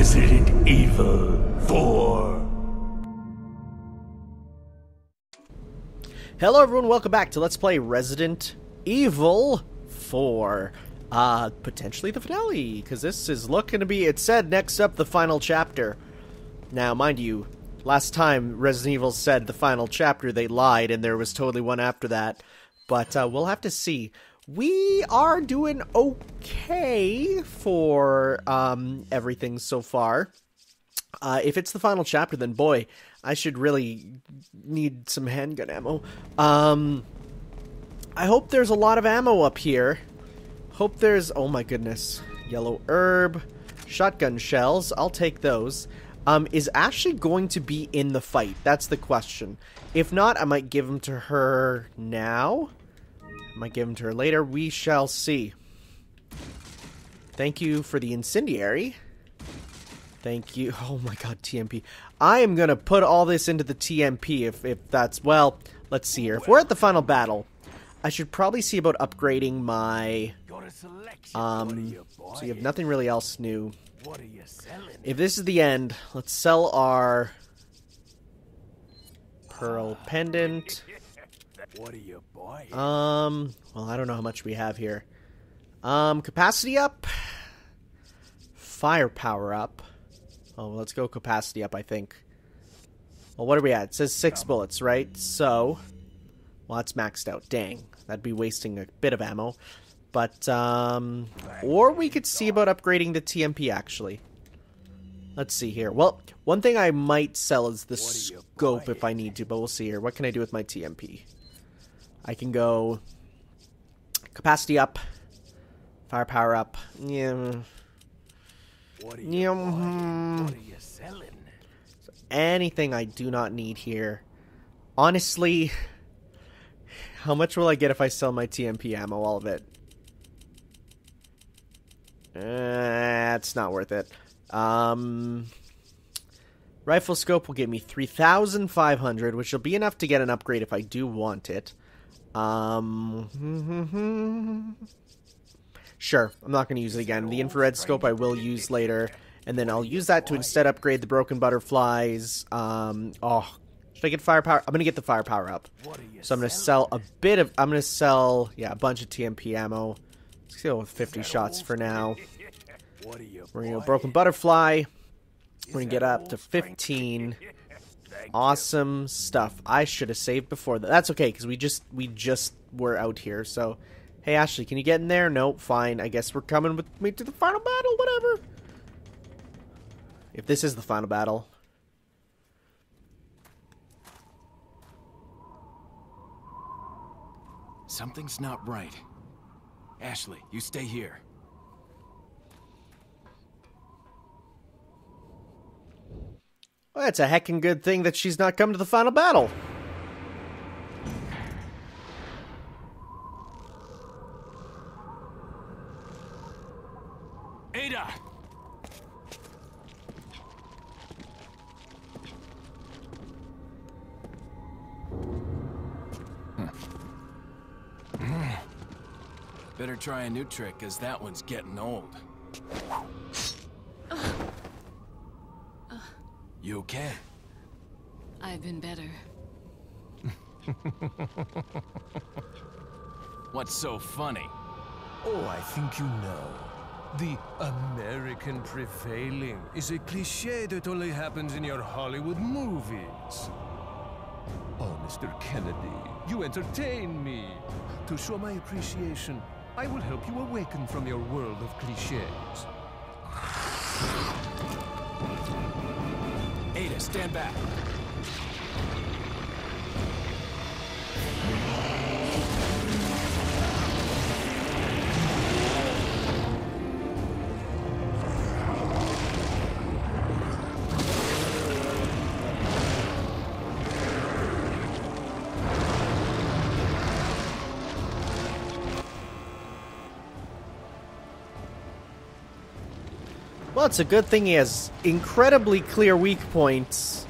Resident Evil 4. Hello everyone, welcome back to Let's Play Resident Evil 4. Uh, potentially the finale, because this is looking to be, it said next up the final chapter. Now, mind you, last time Resident Evil said the final chapter, they lied, and there was totally one after that. But uh, we'll have to see. We are doing okay for um, everything so far. Uh, if it's the final chapter, then boy, I should really need some handgun ammo. Um, I hope there's a lot of ammo up here. Hope there's, oh my goodness, yellow herb, shotgun shells. I'll take those. Um, is Ashley going to be in the fight? That's the question. If not, I might give them to her now. Might give them to her later. We shall see. Thank you for the incendiary. Thank you. Oh my god, TMP. I am gonna put all this into the TMP if, if that's, well, let's see here. If we're at the final battle, I should probably see about upgrading my, um, so you have nothing really else new. If this is the end, let's sell our pearl pendant. What are you buying? Um, well, I don't know how much we have here. Um, capacity up. Firepower up. Oh, well, let's go capacity up, I think. Well, what are we at? It says six bullets, right? So, well, that's maxed out. Dang. That'd be wasting a bit of ammo. But, um, or we could see about upgrading the TMP, actually. Let's see here. Well, one thing I might sell is the scope if I need to, but we'll see here. What can I do with my TMP? I can go capacity up, firepower up. Yeah. What are you Yeah, hmm. What are you selling? Anything I do not need here. Honestly, how much will I get if I sell my TMP ammo, all of it? Uh, it's not worth it. Um, rifle scope will give me 3,500, which will be enough to get an upgrade if I do want it. Um, sure, I'm not going to use it again. The infrared scope I will use later, and then I'll use that to instead upgrade the broken butterflies. Um, oh, should I get firepower? I'm going to get the firepower up. So I'm going to sell a bit of. I'm going to sell, yeah, a bunch of TMP ammo. Let's go with 50 shots for now. We're going to go broken butterfly. We're going to get up to 15. Awesome stuff. I should have saved before that. That's okay because we just we just were out here. So, hey Ashley, can you get in there? No, fine. I guess we're coming with me to the final battle. Whatever. If this is the final battle, Something's not right. Ashley, you stay here. Well, that's a heckin' good thing that she's not come to the final battle. Ada! Hmm. Hmm. Better try a new trick, cause that one's getting old. You okay? I've been better. What's so funny? Oh, I think you know. The American prevailing is a cliche that only happens in your Hollywood movies. Oh, Mr. Kennedy, you entertain me. To show my appreciation, I will help you awaken from your world of cliches. Stand back. Well, it's a good thing he has incredibly clear weak points,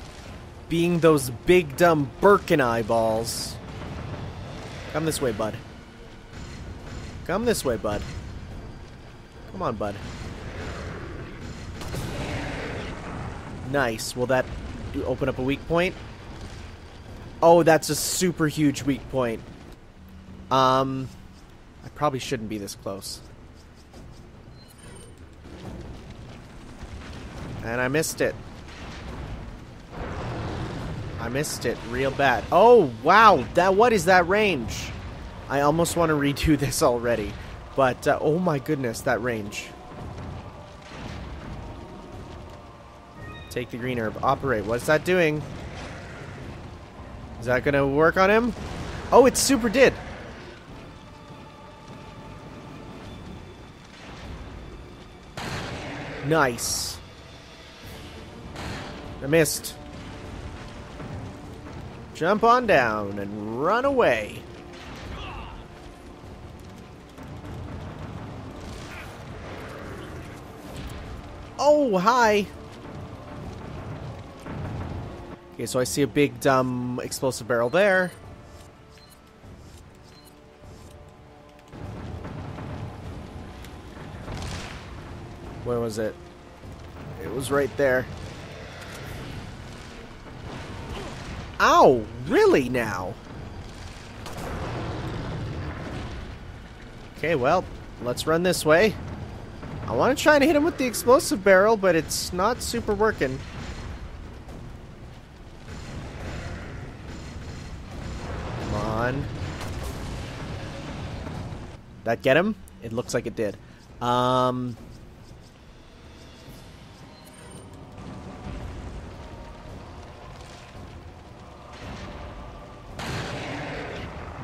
being those big dumb Birkin eyeballs. Come this way, bud. Come this way, bud. Come on, bud. Nice. Will that open up a weak point? Oh, that's a super huge weak point. Um, I probably shouldn't be this close. And I missed it. I missed it real bad. Oh, wow. That what is that range? I almost want to redo this already. But uh, oh my goodness, that range. Take the green herb. Operate. What's that doing? Is that going to work on him? Oh, it super did. Nice. Missed. Jump on down and run away. Oh, hi. Okay, so I see a big, dumb explosive barrel there. Where was it? It was right there. Ow! Really now? Okay, well, let's run this way. I want to try and hit him with the explosive barrel, but it's not super working. Come on. That get him? It looks like it did. Um...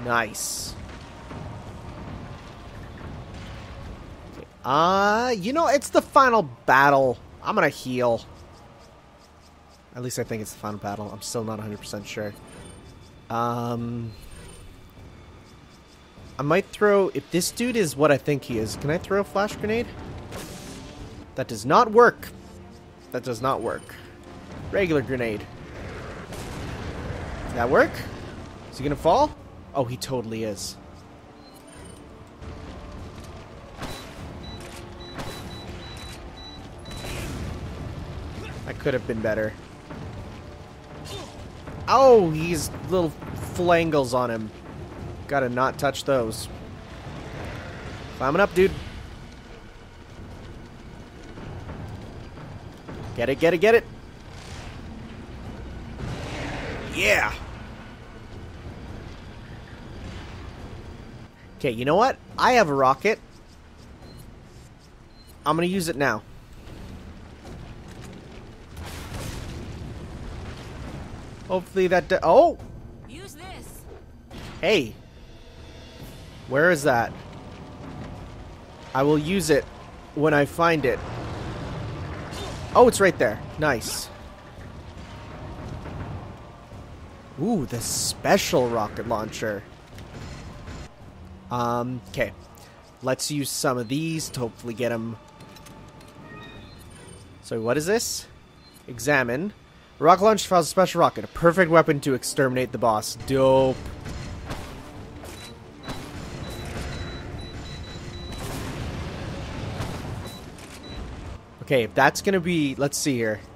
Nice. Uh, you know, it's the final battle. I'm gonna heal. At least I think it's the final battle. I'm still not 100% sure. Um... I might throw... If this dude is what I think he is, can I throw a flash grenade? That does not work. That does not work. Regular grenade. Does that work? Is he gonna fall? Oh, he totally is. That could have been better. Oh, he's little flangles on him. Gotta not touch those. Climbing up, dude. Get it, get it, get it. Okay, you know what? I have a rocket. I'm gonna use it now. Hopefully that. oh, Use this. hey. Where is that? I will use it when I find it. Oh, it's right there. Nice. Ooh, the special rocket launcher. Um, okay. Let's use some of these to hopefully get them. So, what is this? Examine. Rock launch files a special rocket. A perfect weapon to exterminate the boss. Dope. Okay, that's gonna be... Let's see here.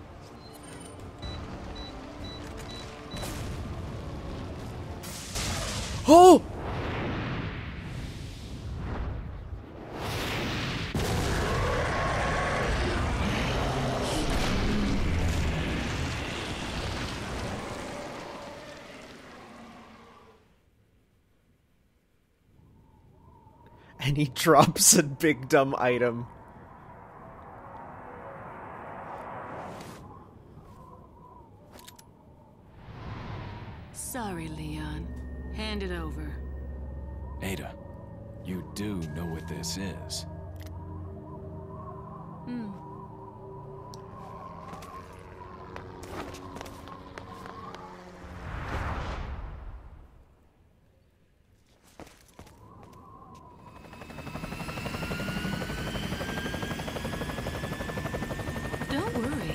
Oh! He drops a big dumb item. Sorry, Leon. Hand it over. Ada, you do know what this is. Hmm. Don't worry.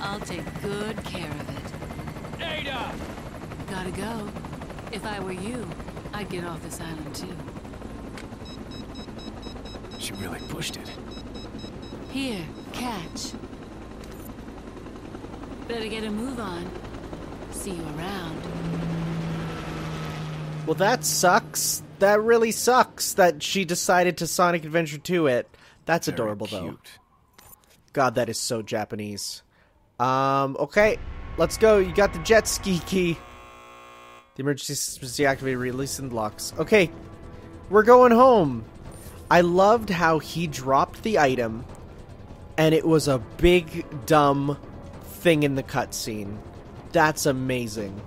I'll take good care of it. Ada! Gotta go. If I were you, I'd get off this island too. She really pushed it. Here, catch. Better get a move on. See you around. Well, that sucks. That really sucks that she decided to Sonic Adventure 2 it. That's Very adorable, though. cute. God, that is so Japanese. Um, okay. Let's go. You got the jet ski key. The emergency system is deactivated, releasing locks. Okay. We're going home. I loved how he dropped the item, and it was a big, dumb thing in the cutscene. That's amazing.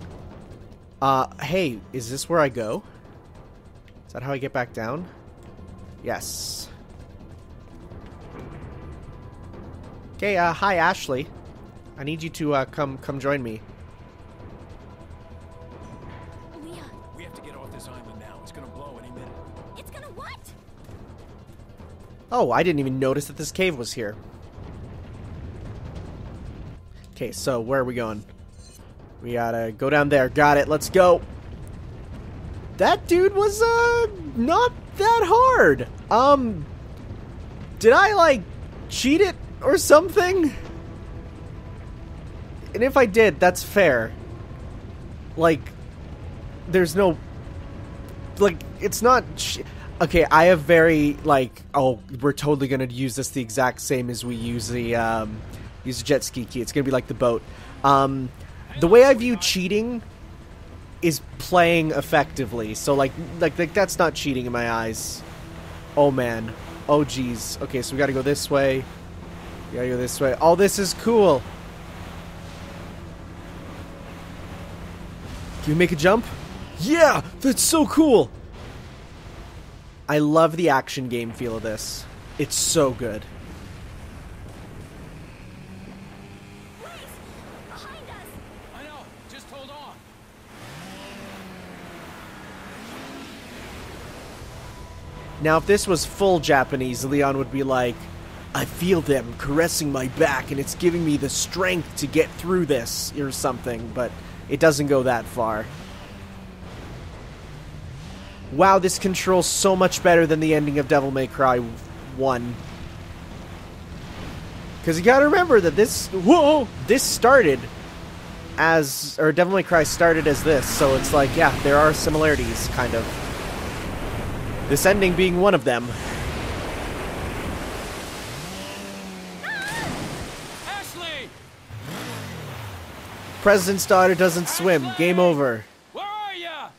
Uh, hey, is this where I go? Is that how I get back down? Yes. Okay, uh, hi Ashley. I need you to uh, come come join me. Oh, I didn't even notice that this cave was here. Okay, so where are we going? We gotta go down there. Got it. Let's go. That dude was uh not that hard. Um did I like cheat it or something? And if I did, that's fair. Like there's no like it's not okay i have very like oh we're totally gonna use this the exact same as we use the um use the jet ski key. It's gonna be like the boat. Um the way i view cheating is playing effectively. So like like, like that's not cheating in my eyes. Oh man. Oh geez. Okay so we gotta go this way. We gotta go this way. Oh this is cool. Can we make a jump? Yeah, that's so cool. I love the action game feel of this. It's so good. Now, if this was full Japanese, Leon would be like, I feel them caressing my back and it's giving me the strength to get through this, or something, but it doesn't go that far. Wow, this controls so much better than the ending of Devil May Cry 1. Because you gotta remember that this. Whoa! This started as. Or Devil May Cry started as this, so it's like, yeah, there are similarities, kind of. This ending being one of them. Ashley! President's daughter doesn't swim. Game over. Where are ya?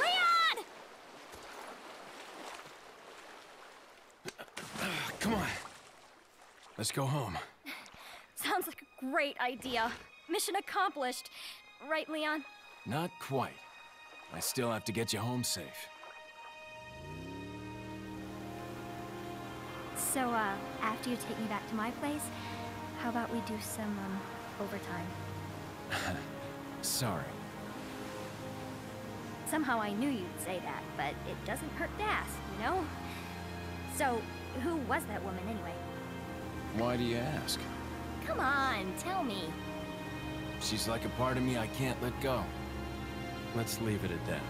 Leon! Come on. Let's go home. Sounds like a great idea. Mission accomplished. Right, Leon? Not quite. I still have to get you home safe. So, uh, after you take me back to my place, how about we do some, um, overtime? Sorry. Somehow I knew you'd say that, but it doesn't hurt to ask, you know? So, who was that woman anyway? Why do you ask? Come on, tell me. She's like a part of me I can't let go. Let's leave it at that.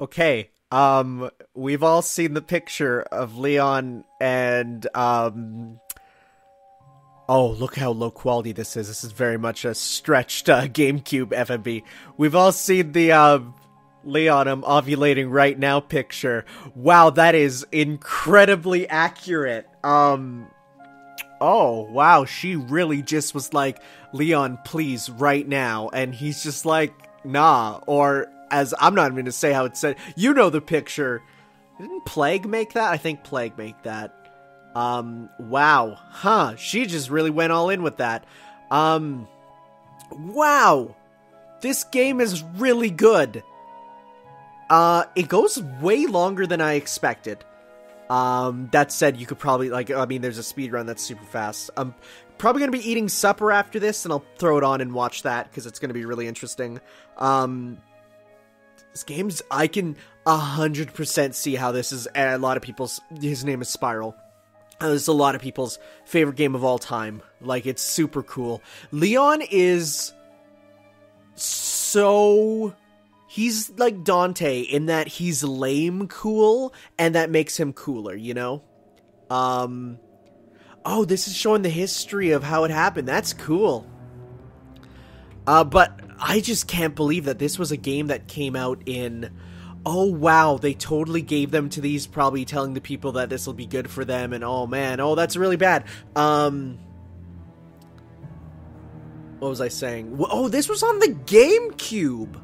Okay. Um, we've all seen the picture of Leon and um. Oh, look how low quality this is. This is very much a stretched uh, GameCube FMV. We've all seen the um, Leon I'm ovulating right now picture. Wow, that is incredibly accurate. Um. Oh, wow, she really just was like, Leon, please, right now. And he's just like, nah. Or, as I'm not even gonna say how it said, you know the picture. Didn't Plague make that? I think Plague make that. Um, wow. Huh, she just really went all in with that. Um, wow. This game is really good. Uh, it goes way longer than I expected. Um, that said, you could probably like. I mean, there's a speed run that's super fast. I'm probably gonna be eating supper after this, and I'll throw it on and watch that because it's gonna be really interesting. Um, this game's. I can a hundred percent see how this is. A lot of people's. His name is Spiral. Uh, it's a lot of people's favorite game of all time. Like it's super cool. Leon is so he's like Dante in that he's lame cool and that makes him cooler, you know? Um Oh, this is showing the history of how it happened. That's cool. Uh but I just can't believe that this was a game that came out in oh wow, they totally gave them to these probably telling the people that this will be good for them and oh man, oh that's really bad. Um what was I saying? Oh, this was on the GameCube.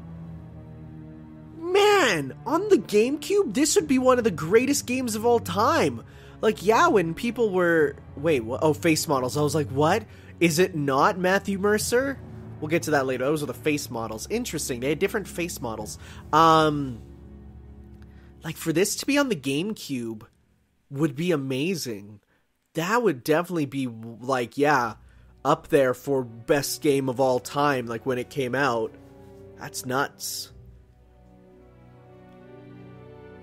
Man, on the GameCube, this would be one of the greatest games of all time. Like, yeah, when people were wait, what? oh, face models. I was like, what? Is it not Matthew Mercer? We'll get to that later. Those are the face models. Interesting. They had different face models. Um, like for this to be on the GameCube would be amazing. That would definitely be like, yeah, up there for best game of all time, like when it came out. That's nuts.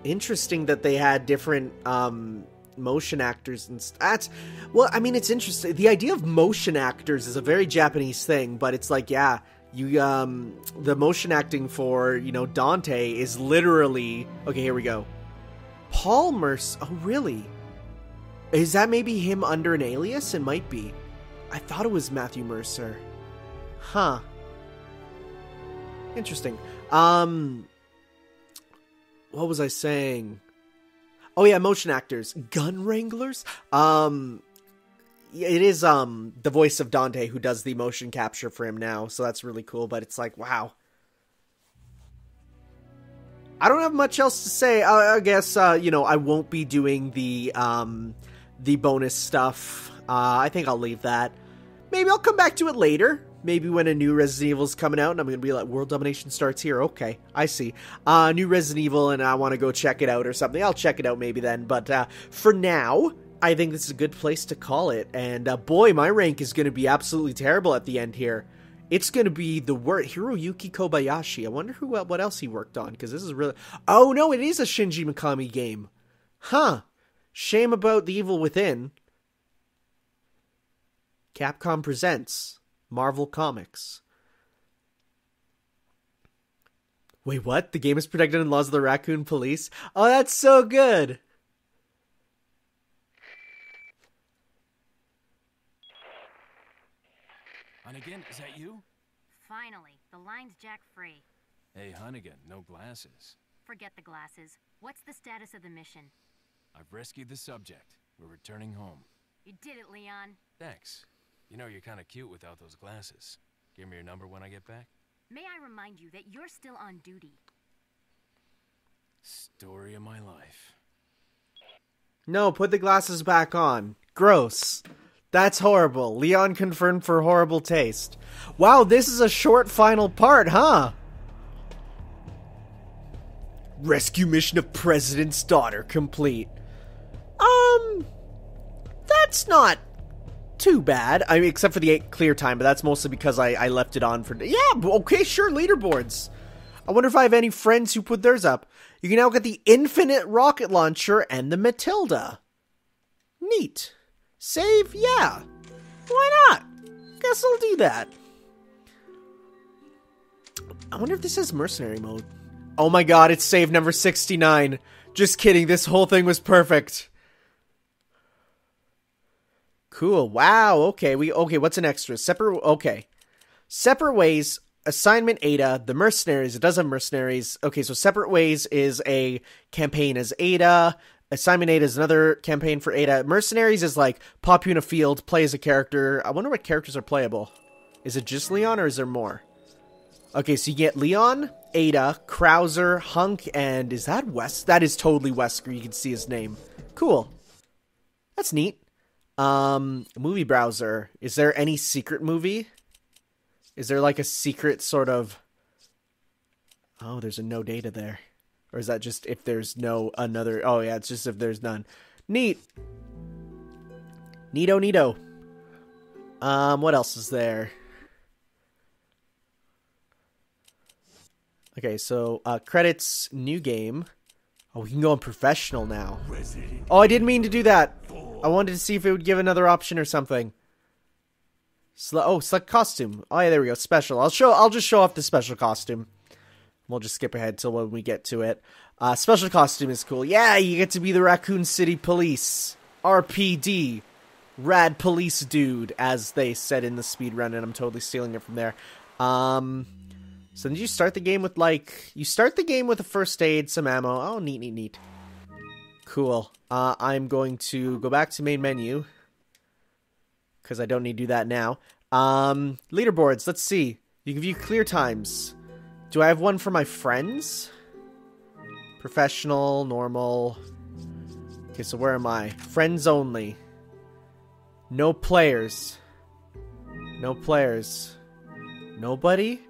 Interesting that they had different um, motion actors and st- that's well, I mean, it's interesting. The idea of motion actors is a very Japanese thing, but it's like, yeah, you um, the motion acting for you know Dante is literally okay. Here we go. Paul Mercer. Oh, really? Is that maybe him under an alias? It might be. I thought it was Matthew Mercer. Huh. Interesting. Um what was I saying? Oh yeah, motion actors, gun wranglers. Um it is um the voice of Dante who does the motion capture for him now, so that's really cool, but it's like wow. I don't have much else to say. I, I guess uh, you know I won't be doing the um, the bonus stuff. Uh, I think I'll leave that. Maybe I'll come back to it later. Maybe when a new Resident Evil is coming out, and I'm gonna be like, "World Domination starts here." Okay, I see. Uh, new Resident Evil, and I want to go check it out or something. I'll check it out maybe then. But uh, for now, I think this is a good place to call it. And uh, boy, my rank is gonna be absolutely terrible at the end here. It's gonna be the word Hiroyuki Kobayashi. I wonder who what else he worked on because this is really. Oh no, it is a Shinji Mikami game. Huh. Shame about the Evil Within. Capcom presents Marvel Comics. Wait, what? The game is protected in laws of the Raccoon Police? Oh, that's so good! Hunnigan, is that you? Finally, the line's jack free. Hey, Hunnigan, no glasses. Forget the glasses. What's the status of the mission? I've rescued the subject. We're returning home. You did it, Leon. Thanks. You know, you're kind of cute without those glasses. Give me your number when I get back. May I remind you that you're still on duty? Story of my life. No, put the glasses back on. Gross. That's horrible. Leon confirmed for horrible taste. Wow, this is a short final part, huh? Rescue mission of President's daughter complete. Um, that's not too bad. I mean, except for the eight clear time, but that's mostly because I, I left it on for. Yeah, okay, sure, leaderboards. I wonder if I have any friends who put theirs up. You can now get the Infinite Rocket Launcher and the Matilda. Neat. Save? Yeah. Why not? Guess I'll do that. I wonder if this has mercenary mode. Oh my god, it's save number 69. Just kidding, this whole thing was perfect. Cool. Wow. Okay. We okay. What's an extra? Separate. Okay. Separate ways. Assignment Ada. The mercenaries. It does have mercenaries. Okay. So separate ways is a campaign as Ada. Assignment Ada is another campaign for Ada. Mercenaries is like pop you in a field, play as a character. I wonder what characters are playable. Is it just Leon or is there more? Okay, so you get Leon, Ada, Krauser, Hunk, and is that West? That is totally Wesker. You can see his name. Cool. That's neat. Um, movie browser. Is there any secret movie? Is there like a secret sort of? Oh, there's a no data there, or is that just if there's no another? Oh yeah, it's just if there's none. Neat. Neato, neato. Um, what else is there? Okay, so uh, credits, new game. Oh, we can go on professional now. Oh, I didn't mean to do that. I wanted to see if it would give another option or something. Sle- oh, select costume. Oh yeah, there we go. Special. I'll show. I'll just show off the special costume. We'll just skip ahead till when we get to it. Uh, special costume is cool. Yeah, you get to be the Raccoon City Police, RPD, Rad Police Dude, as they said in the speed run, and I'm totally stealing it from there. Um, so then you start the game with like you start the game with a first aid, some ammo. Oh, neat, neat, neat. Cool. Uh, I'm going to go back to main menu because I don't need to do that now. Um, leaderboards. Let's see. You can view clear times. Do I have one for my friends? Professional, normal. Okay, so where am I? Friends only. No players. No players. Nobody?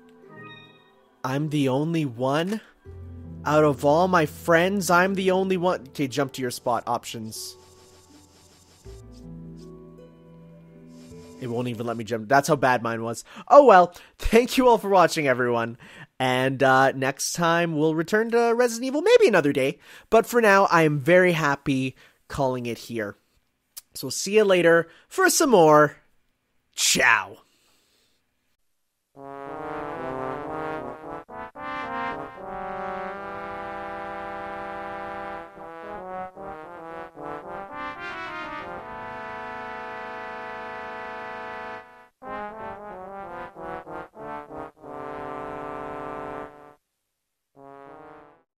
I'm the only one? Out of all my friends, I'm the only one. Okay, jump to your spot. Options. It won't even let me jump. That's how bad mine was. Oh well. Thank you all for watching, everyone. And uh, next time we'll return to Resident Evil, maybe another day. But for now, I am very happy calling it here. So we'll see you later for some more. Ciao.